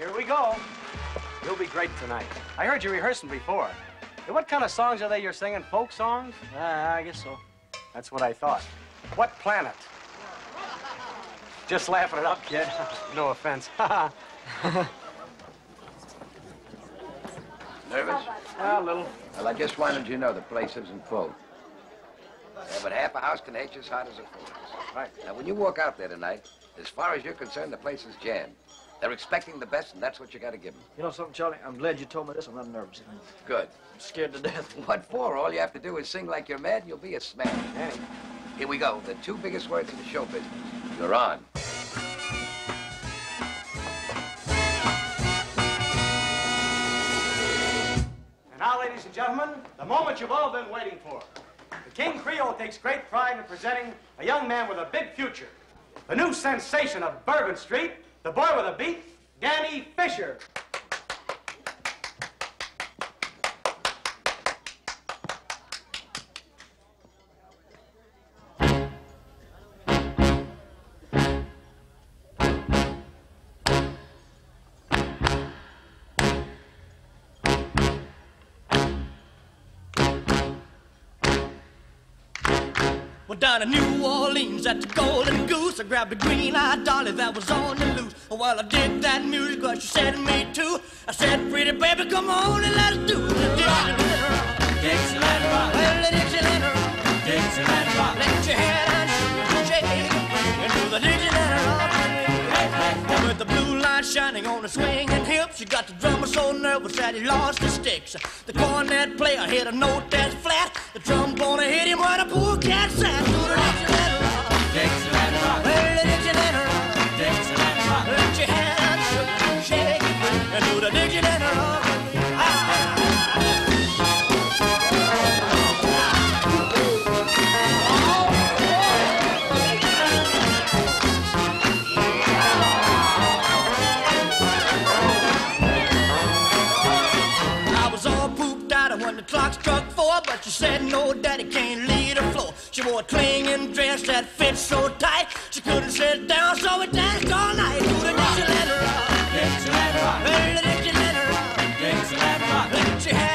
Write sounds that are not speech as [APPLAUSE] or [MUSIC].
Here we go. You'll be great tonight. I heard you rehearsing before. Hey, what kind of songs are they you're singing? Folk songs? Uh, I guess so. That's what I thought. What planet? Just laughing it up, kid. [LAUGHS] no offense. [LAUGHS] Nervous? a little. Well, I just wanted you to know the place isn't full. Yeah, but half a house can hate you as hard as a full house. Right. Now, when you walk out there tonight, as far as you're concerned, the place is jammed. They're expecting the best, and that's what you got to give them. You know something, Charlie? I'm glad you told me this. I'm not nervous. Good. I'm Good. scared to death. [LAUGHS] What for? All you have to do is sing like you're mad, and you'll be a smash. Hey. Here we go. The two biggest words in the show business. You're on. And now, ladies and gentlemen, the moment you've all been waiting for. The King Creole takes great pride in presenting a young man with a big future. The new sensation of Bourbon Street, the boy with a beat, Danny Fisher. Well, down in New Orleans at the Golden Goose, I grabbed a green-eyed dolly that was on the loose. Well, I did that music, but she said to me too. I said, pretty baby, come on and let's do the Dixieland rock. Well, the Dixieland rock. Dixieland rock. Let your head and shake and do the Dixieland rock. With the blue light shining on the swinging hips, you got the drummer so nervous that he lost his sticks. The cornet player hit a note that's flat. The trombone hit him where the poor cat sat. And do the Dixieland rock. I was all pooped out when the clock struck four, but she said no, daddy can't leave the floor. She wore a clinging dress that fit so tight, she couldn't sit down, so we danced You have.